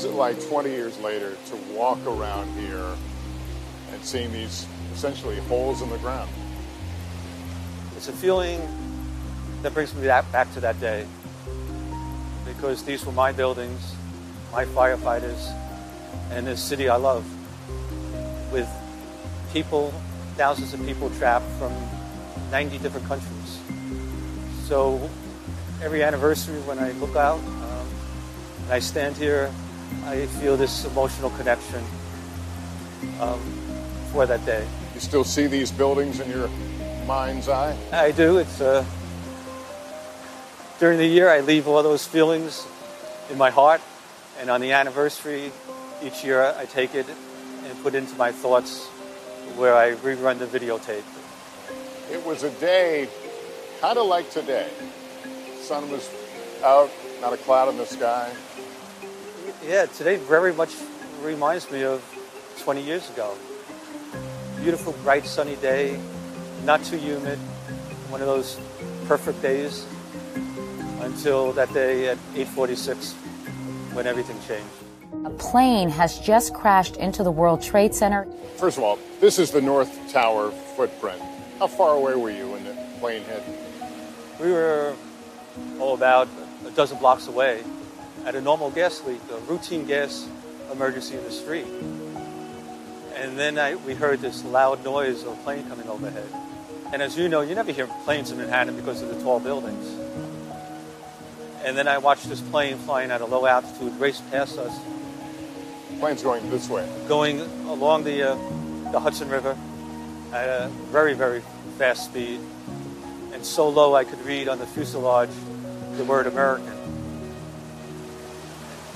is it like 20 years later to walk around here and seeing these essentially holes in the ground? It's a feeling that brings me back, to that day because these were my buildings, my firefighters, and this city I love with people, thousands of people trapped from 90 different countries. So every anniversary when I look out um, and I stand here, I feel this emotional connection um, for that day. You still see these buildings in your mind's eye? I do. It's uh, during the year I leave all those feelings in my heart, and on the anniversary each year I take it and put into my thoughts where I rerun the videotape. It was a day kind of like today. Sun was out, not a cloud in the sky. Yeah, today very much reminds me of 20 years ago. Beautiful, bright, sunny day, not too humid, one of those perfect days until that day at 8:46 when everything changed. A plane has just crashed into the World Trade Center. First of all, this is the North Tower footprint. How far away were you when the plane hit? We were oh, about a dozen blocks away at a normal gas leak, a routine gas emergency in the street. And then I, we heard this loud noise of a plane coming overhead. And as you know, you never hear planes in Manhattan because of the tall buildings. And then I watched this plane flying at a low altitude race past us. Plane's going this way. Going along the, uh, the Hudson River at a very, very fast speed. And so low I could read on the fuselage the word American.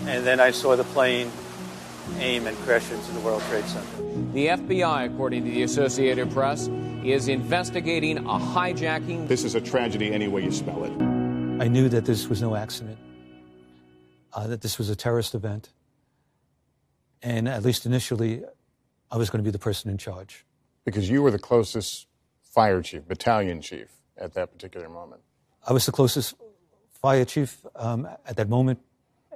And then I saw the plane aim and crash into the World Trade Center. The FBI, according to the Associated Press, is investigating a hijacking. This is a tragedy any way you spell it. I knew that this was no accident, uh, that this was a terrorist event. And at least initially, I was going to be the person in charge. Because you were the closest fire chief, battalion chief at that particular moment. I was the closest fire chief um, at that moment.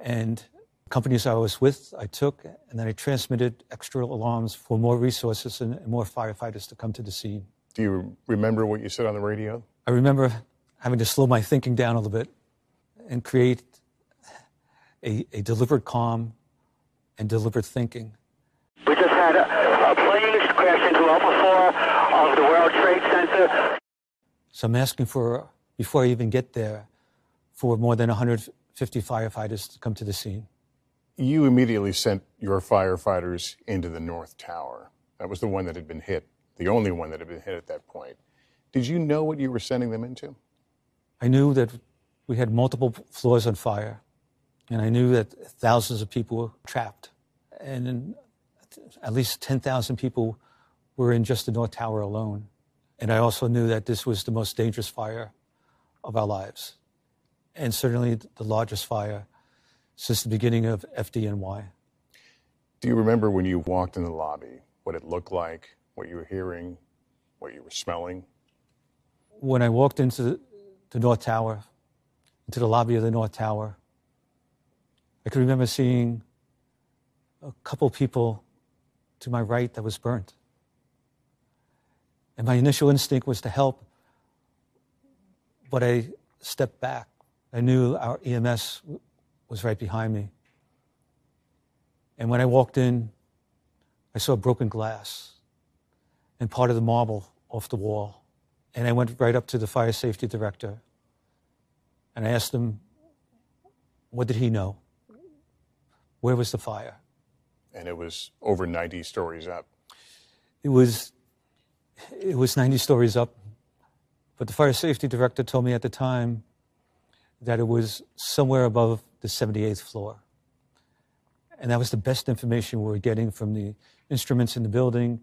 And companies I was with, I took, and then I transmitted extra alarms for more resources and, and more firefighters to come to the scene. Do you remember what you said on the radio? I remember having to slow my thinking down a little bit and create a, a deliberate calm and deliberate thinking. We just had a, a plane crash into level four of the World Trade Center. So I'm asking for, before I even get there, for more than 150 firefighters to come to the scene. You immediately sent your firefighters into the North Tower. That was the one that had been hit, the only one that had been hit at that point. Did you know what you were sending them into? I knew that we had multiple floors on fire, and I knew that thousands of people were trapped, and at least 10,000 people were in just the North Tower alone. And I also knew that this was the most dangerous fire of our lives, and certainly the largest fire since the beginning of FDNY. Do you remember when you walked in the lobby, what it looked like, what you were hearing, what you were smelling? When I walked into the North Tower, into the lobby of the North Tower, I can remember seeing a couple people to my right that was burnt. And my initial instinct was to help, but I stepped back. I knew our EMS was right behind me. And when I walked in, I saw broken glass and part of the marble off the wall. And I went right up to the fire safety director and I asked him, what did he know? Where was the fire? And it was over 90 stories up. It was, it was 90 stories up. But the fire safety director told me at the time that it was somewhere above the 78th floor. And that was the best information we were getting from the instruments in the building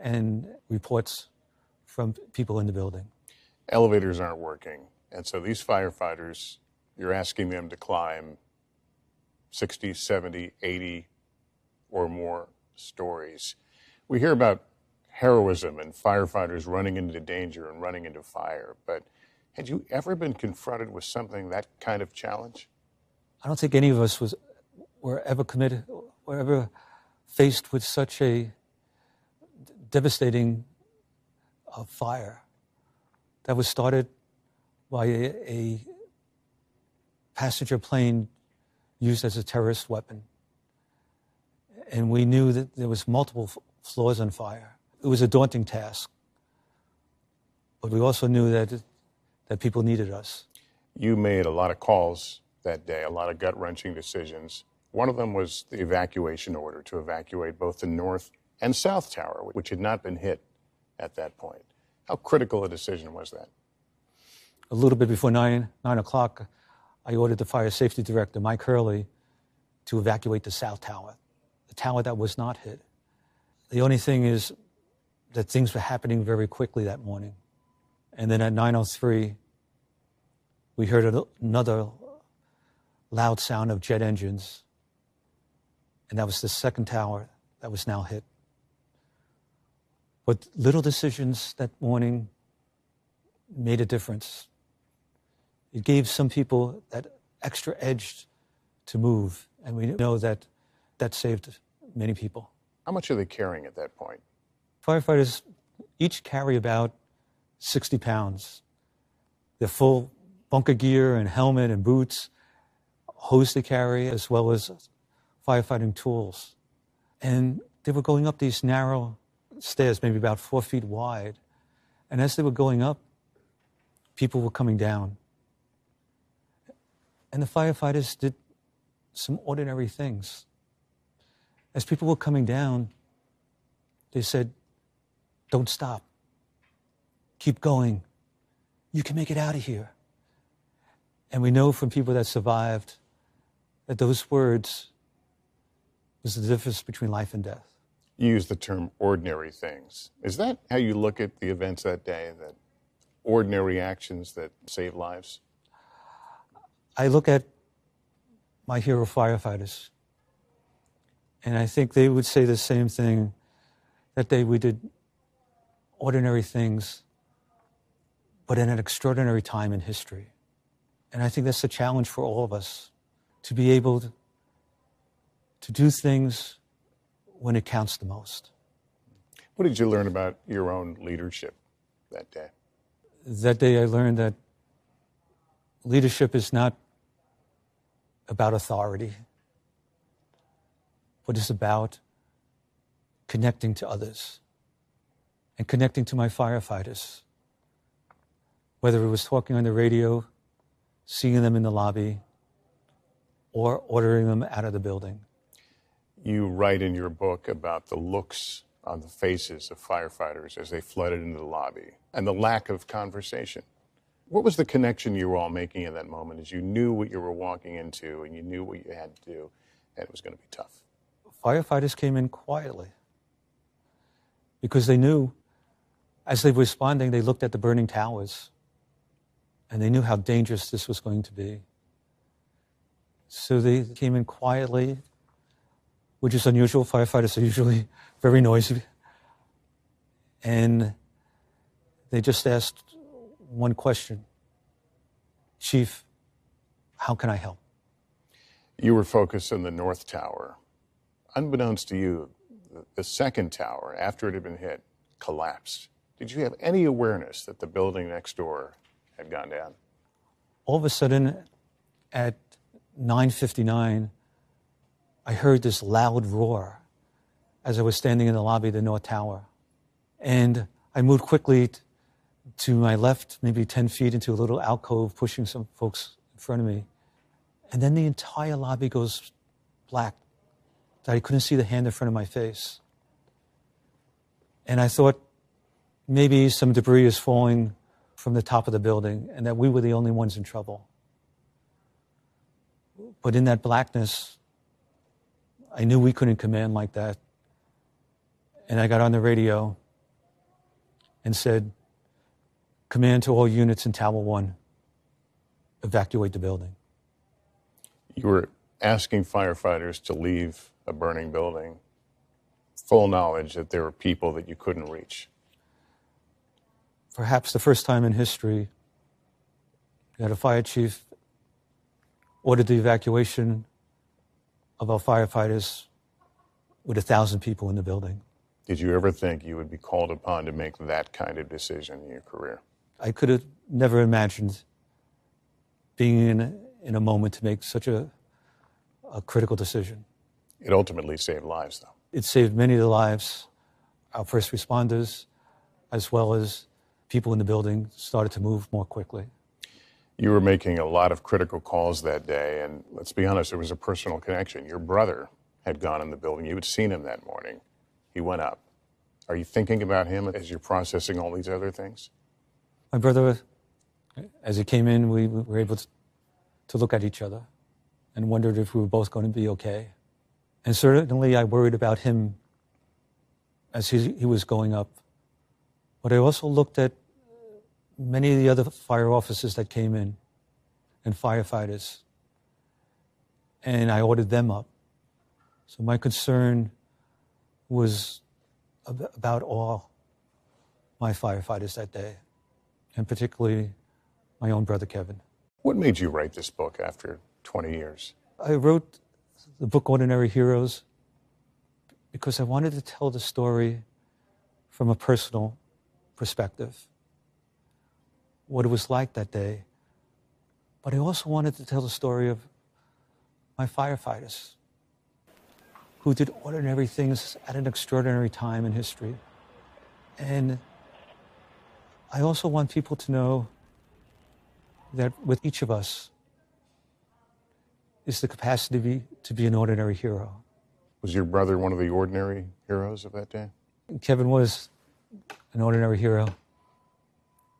and reports from people in the building. Elevators aren't working. And so these firefighters, you're asking them to climb 60, 70, 80 or more stories. We hear about heroism and firefighters running into danger and running into fire, but had you ever been confronted with something that kind of challenge? I don't think any of us was were ever committed, were ever faced with such a devastating uh, fire that was started by a, a passenger plane used as a terrorist weapon. And we knew that there was multiple f- floors on fire. It was a daunting task. But we also knew that, that people needed us. You made a lot of calls that day, a lot of gut wrenching decisions. One of them was the evacuation order to evacuate both the North and South Tower, which had not been hit at that point. How critical a decision was that? A little bit before 9, 9 o'clock, I ordered the fire safety director, Mike Hurley, to evacuate the South Tower, the tower that was not hit. The only thing is that things were happening very quickly that morning. And then at 9.03, we heard another loud sound of jet engines. And that was the second tower that was now hit. But little decisions that morning made a difference. It gave some people that extra edge to move. And we know that that saved many people. How much are they carrying at that point? Firefighters each carry about 60 pounds. They're full bunker gear and helmet and boots, hose to carry, as well as firefighting tools. And they were going up these narrow stairs, maybe about four feet wide. And as they were going up, people were coming down. And the firefighters did some ordinary things. As people were coming down, they said, Don't stop. Keep going. You can make it out of here. And we know from people that survived that those words was the difference between life and death. You use the term ordinary things. Is that how you look at the events that day, that ordinary actions that save lives? I look at my hero firefighters, and I think they would say the same thing that day we did ordinary things but in an extraordinary time in history. And I think that's a challenge for all of us to be able to, to do things when it counts the most. What did you learn about your own leadership that day? That day, I learned that leadership is not about authority, but it's about connecting to others and connecting to my firefighters whether it was talking on the radio, seeing them in the lobby, or ordering them out of the building. You write in your book about the looks on the faces of firefighters as they flooded into the lobby and the lack of conversation. What was the connection you were all making in that moment as you knew what you were walking into and you knew what you had to do and it was going to be tough? Firefighters came in quietly because they knew as they were responding, they looked at the burning towers and they knew how dangerous this was going to be. So they came in quietly, which is unusual. Firefighters are usually very noisy. And they just asked one question Chief, how can I help? You were focused on the North Tower. Unbeknownst to you, the second tower, after it had been hit, collapsed. Did you have any awareness that the building next door had gone down. All of a sudden, at 9:59, I heard this loud roar as I was standing in the lobby of the North Tower, and I moved quickly t- to my left, maybe 10 feet into a little alcove, pushing some folks in front of me, and then the entire lobby goes black. That I couldn't see the hand in front of my face, and I thought maybe some debris is falling from the top of the building and that we were the only ones in trouble. But in that blackness, I knew we couldn't command like that. And I got on the radio and said, Command to all units in Tower 1, evacuate the building. You were asking firefighters to leave a burning building, full knowledge that there were people that you couldn't reach perhaps the first time in history that a fire chief ordered the evacuation of our firefighters with a thousand people in the building. Did you ever think you would be called upon to make that kind of decision in your career? I could have never imagined being in, in a moment to make such a, a critical decision. It ultimately saved lives, though. It saved many of the lives. Our first responders, as well as people in the building, started to move more quickly. You were making a lot of critical calls that day, and let's be honest, there was a personal connection. Your brother had gone in the building. You had seen him that morning. He went up. Are you thinking about him as you're processing all these other things? My brother, as he came in, we were able to look at each other and wondered if we were both going to be okay. And certainly I worried about him as he, he was going up. But I also looked at many of the other fire officers that came in and firefighters, and I ordered them up. So my concern was about all my firefighters that day, and particularly my own brother Kevin. What made you write this book after 20 years? I wrote the book Ordinary Heroes because I wanted to tell the story from a personal perspective, what it was like that day. But I also wanted to tell the story of my firefighters who did ordinary things at an extraordinary time in history. And I also want people to know that with each of us is the capacity to be, to be an ordinary hero. Was your brother one of the ordinary heroes of that day? Kevin was an ordinary hero.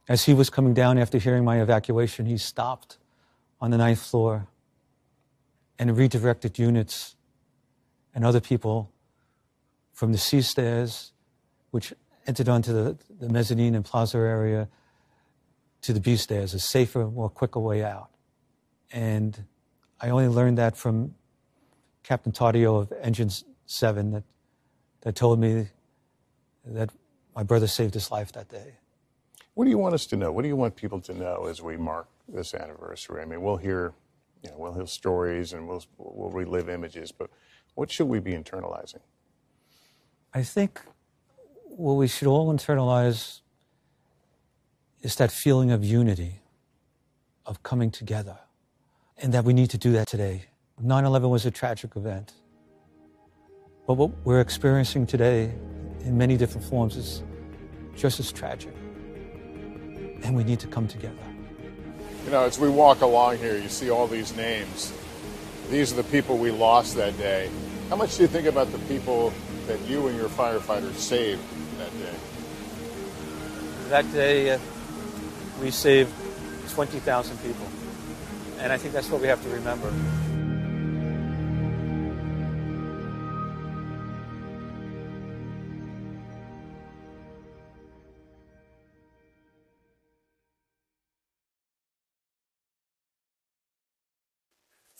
As he was coming down after hearing my evacuation, he stopped on the ninth floor and redirected units and other people from the C stairs, which entered onto the, the mezzanine and plaza area, to the B stairs, a safer, more quicker way out. And I only learned that from Captain Tardio of Engine 7 that, that told me that my brother saved his life that day. What do you want us to know? What do you want people to know as we mark this anniversary? I mean, we'll hear, you know, we'll hear stories and we'll, we'll relive images, but what should we be internalizing? I think what we should all internalize is that feeling of unity, of coming together, and that we need to do that today. 9 11 was a tragic event. But what we're experiencing today in many different forms is just as tragic. And we need to come together. You know, as we walk along here, you see all these names these are the people we lost that day. How much do you think about the people that you and your firefighters saved that day? That day, uh, we saved 20,000 people. And I think that's what we have to remember.